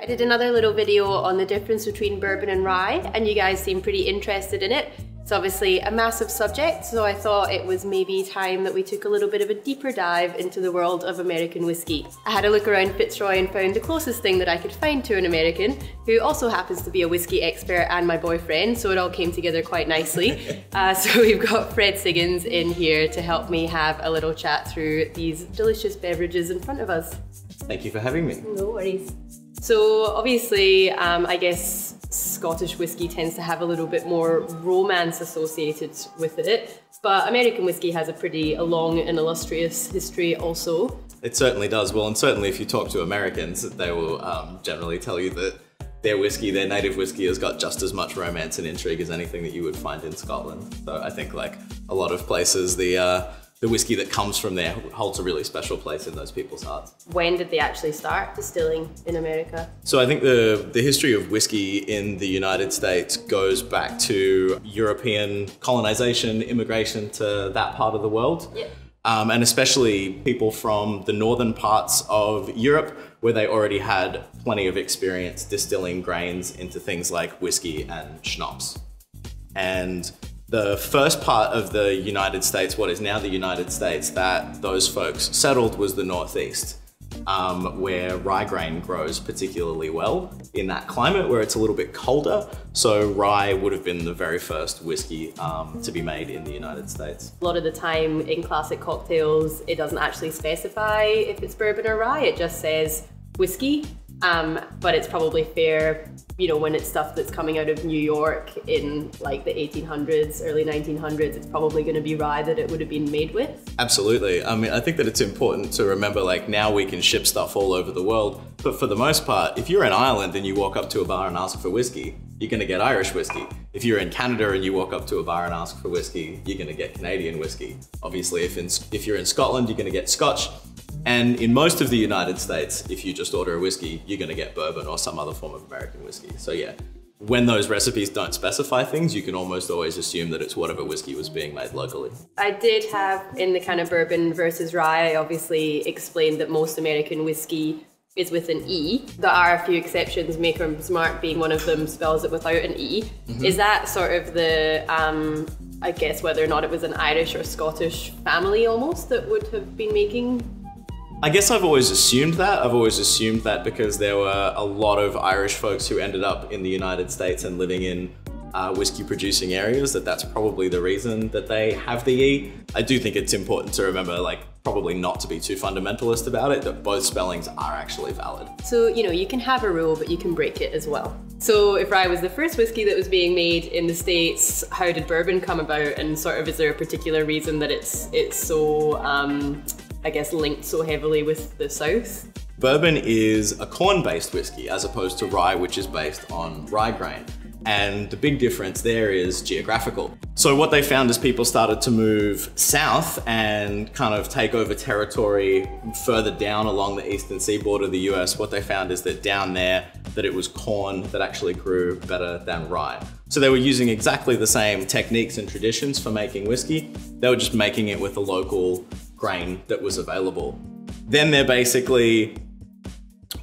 I did another little video on the difference between bourbon and rye, and you guys seem pretty interested in it. It's obviously a massive subject, so I thought it was maybe time that we took a little bit of a deeper dive into the world of American whiskey. I had a look around Fitzroy and found the closest thing that I could find to an American, who also happens to be a whiskey expert and my boyfriend, so it all came together quite nicely. uh, so we've got Fred Siggins in here to help me have a little chat through these delicious beverages in front of us. Thank you for having me. No worries. So obviously, um, I guess Scottish whiskey tends to have a little bit more romance associated with it, but American whiskey has a pretty a long and illustrious history also. It certainly does. Well, and certainly if you talk to Americans, they will um, generally tell you that their whiskey, their native whiskey, has got just as much romance and intrigue as anything that you would find in Scotland. So I think, like a lot of places, the uh, the whiskey that comes from there holds a really special place in those people's hearts. When did they actually start distilling in America? So I think the, the history of whiskey in the United States goes back to European colonization, immigration to that part of the world. Yeah. Um, and especially people from the northern parts of Europe, where they already had plenty of experience distilling grains into things like whiskey and schnapps. And the first part of the United States, what is now the United States, that those folks settled was the Northeast, um, where rye grain grows particularly well in that climate where it's a little bit colder. So rye would have been the very first whiskey um, to be made in the United States. A lot of the time in classic cocktails, it doesn't actually specify if it's bourbon or rye, it just says whiskey. Um, but it's probably fair you know, when it's stuff that's coming out of New York in like the 1800s, early 1900s, it's probably going to be rye that it would have been made with. Absolutely. I mean, I think that it's important to remember like now we can ship stuff all over the world, but for the most part, if you're in Ireland and you walk up to a bar and ask for whiskey, you're going to get Irish whiskey. If you're in Canada and you walk up to a bar and ask for whiskey, you're going to get Canadian whiskey. Obviously, if, in, if you're in Scotland, you're going to get Scotch. And in most of the United States, if you just order a whiskey, you're gonna get bourbon or some other form of American whiskey. So yeah, when those recipes don't specify things, you can almost always assume that it's whatever whiskey was being made locally. I did have in the kind of bourbon versus rye, I obviously explained that most American whiskey is with an E. There are a few exceptions, Maker's Mark being one of them spells it without an E. Mm-hmm. Is that sort of the, um, I guess, whether or not it was an Irish or Scottish family almost that would have been making I guess I've always assumed that. I've always assumed that because there were a lot of Irish folks who ended up in the United States and living in uh, whiskey producing areas, that that's probably the reason that they have the E. I do think it's important to remember, like, probably not to be too fundamentalist about it, that both spellings are actually valid. So, you know, you can have a rule, but you can break it as well. So, if rye was the first whiskey that was being made in the States, how did bourbon come about? And sort of, is there a particular reason that it's, it's so, um, I guess, linked so heavily with the South. Bourbon is a corn-based whiskey as opposed to rye, which is based on rye grain. And the big difference there is geographical. So what they found is people started to move south and kind of take over territory further down along the eastern seaboard of the US. What they found is that down there, that it was corn that actually grew better than rye. So they were using exactly the same techniques and traditions for making whiskey. They were just making it with the local grain that was available. Then they're basically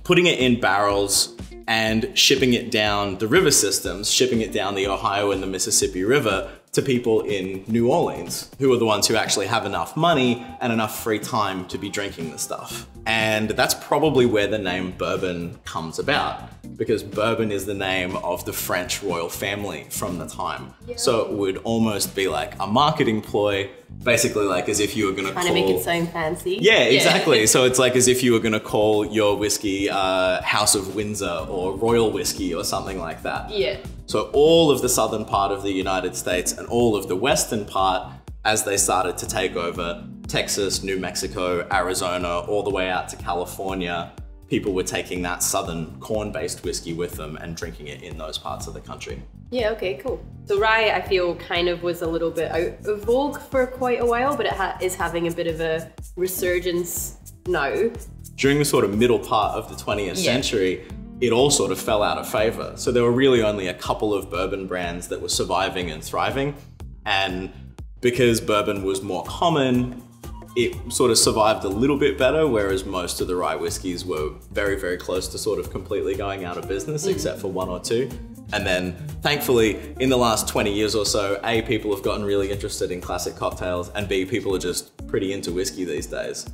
putting it in barrels and shipping it down the river systems, shipping it down the Ohio and the Mississippi River to people in New Orleans, who are the ones who actually have enough money and enough free time to be drinking the stuff. And that's probably where the name bourbon comes about, because bourbon is the name of the French royal family from the time. Yeah. So it would almost be like a marketing ploy basically like as if you were gonna trying call... to make it sound fancy. Yeah, exactly. Yeah. so it's like as if you were gonna call your whiskey uh, House of Windsor or Royal Whiskey or something like that. Yeah. So all of the southern part of the United States and all of the western part, as they started to take over Texas, New Mexico, Arizona, all the way out to California, people were taking that southern corn-based whiskey with them and drinking it in those parts of the country. Yeah, okay, cool. So rye, I feel, kind of was a little bit out of vogue for quite a while, but it ha is having a bit of a resurgence now. During the sort of middle part of the 20th yeah. century, it all sort of fell out of favor. So there were really only a couple of bourbon brands that were surviving and thriving. And because bourbon was more common, it sort of survived a little bit better, whereas most of the rye whiskies were very, very close to sort of completely going out of business, mm. except for one or two. And then, thankfully, in the last 20 years or so, A, people have gotten really interested in classic cocktails, and B, people are just pretty into whiskey these days.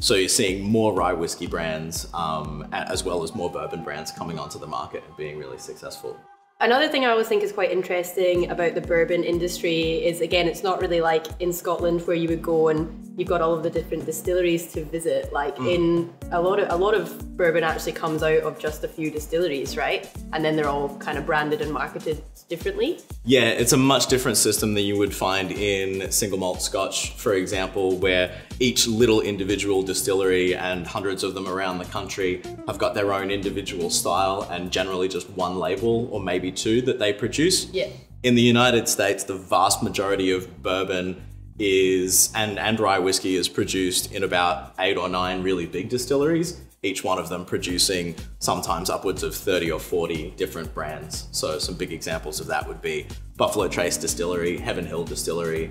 So you're seeing more rye whiskey brands, um, as well as more bourbon brands coming onto the market and being really successful. Another thing I always think is quite interesting about the bourbon industry is again, it's not really like in Scotland where you would go and you've got all of the different distilleries to visit. Like mm. in a lot of a lot of bourbon actually comes out of just a few distilleries, right? And then they're all kind of branded and marketed differently. Yeah, it's a much different system than you would find in single malt scotch, for example, where each little individual distillery and hundreds of them around the country have got their own individual style and generally just one label or maybe two that they produce. Yeah. In the United States, the vast majority of bourbon is and and rye whiskey is produced in about eight or nine really big distilleries each one of them producing sometimes upwards of 30 or 40 different brands so some big examples of that would be buffalo trace distillery heaven hill distillery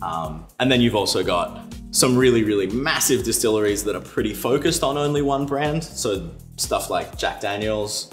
um, and then you've also got some really really massive distilleries that are pretty focused on only one brand so stuff like jack daniels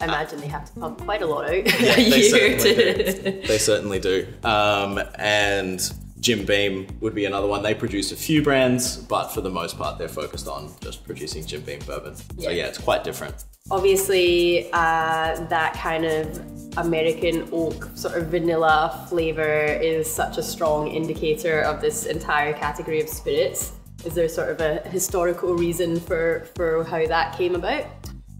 I imagine they have to pump quite a lot out yeah. They certainly do. They certainly do. Um, and Jim Beam would be another one. They produce a few brands, but for the most part, they're focused on just producing Jim Beam bourbon. Yeah. So yeah, it's quite different. Obviously, uh, that kind of American oak sort of vanilla flavor is such a strong indicator of this entire category of spirits. Is there sort of a historical reason for, for how that came about?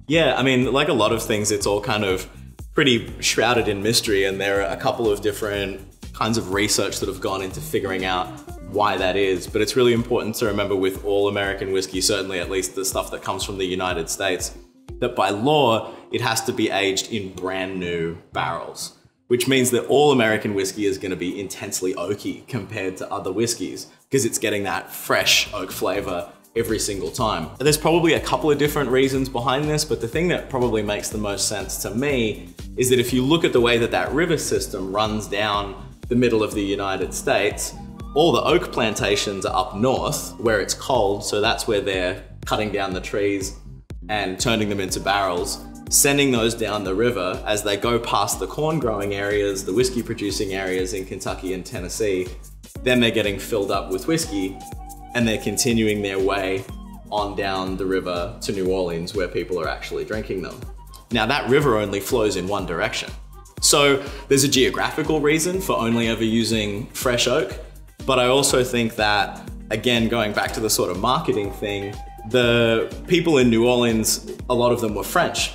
Yeah, I mean, like a lot of things, it's all kind of pretty shrouded in mystery, and there are a couple of different kinds of research that have gone into figuring out why that is. But it's really important to remember with all American whiskey, certainly at least the stuff that comes from the United States, that by law, it has to be aged in brand new barrels, which means that all American whiskey is going to be intensely oaky compared to other whiskeys because it's getting that fresh oak flavor every single time. There's probably a couple of different reasons behind this, but the thing that probably makes the most sense to me is that if you look at the way that that river system runs down the middle of the United States, all the oak plantations are up north where it's cold, so that's where they're cutting down the trees and turning them into barrels, sending those down the river as they go past the corn growing areas, the whiskey producing areas in Kentucky and Tennessee. Then they're getting filled up with whiskey and they're continuing their way on down the river to New Orleans where people are actually drinking them. Now that river only flows in one direction. So there's a geographical reason for only ever using fresh oak, but I also think that, again, going back to the sort of marketing thing, the people in New Orleans, a lot of them were French,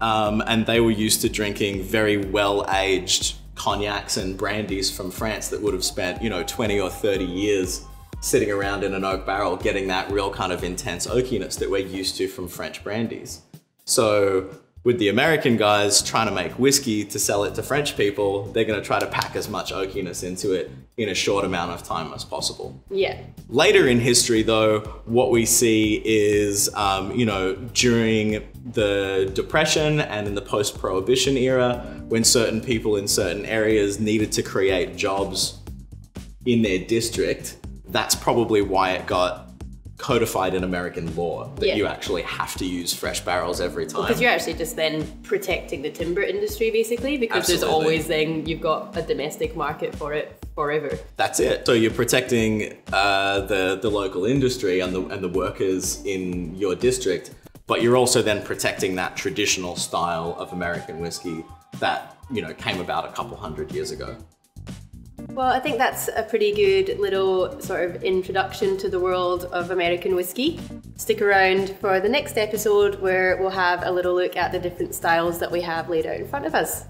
um, and they were used to drinking very well-aged cognacs and brandies from France that would have spent, you know, 20 or 30 years sitting around in an oak barrel getting that real kind of intense oakiness that we're used to from French brandies. So with the American guys trying to make whiskey to sell it to French people, they're going to try to pack as much oakiness into it in a short amount of time as possible. Yeah. Later in history, though, what we see is, um, you know, during the Depression and in the post Prohibition era, when certain people in certain areas needed to create jobs in their district, that's probably why it got codified in American law that yeah. you actually have to use fresh barrels every time. Because you're actually just then protecting the timber industry basically because Absolutely. there's always then you've got a domestic market for it forever. That's it. So you're protecting uh, the the local industry and the and the workers in your district, but you're also then protecting that traditional style of American whiskey that you know came about a couple hundred years ago. Well, I think that's a pretty good little sort of introduction to the world of American whiskey. Stick around for the next episode where we'll have a little look at the different styles that we have laid out in front of us.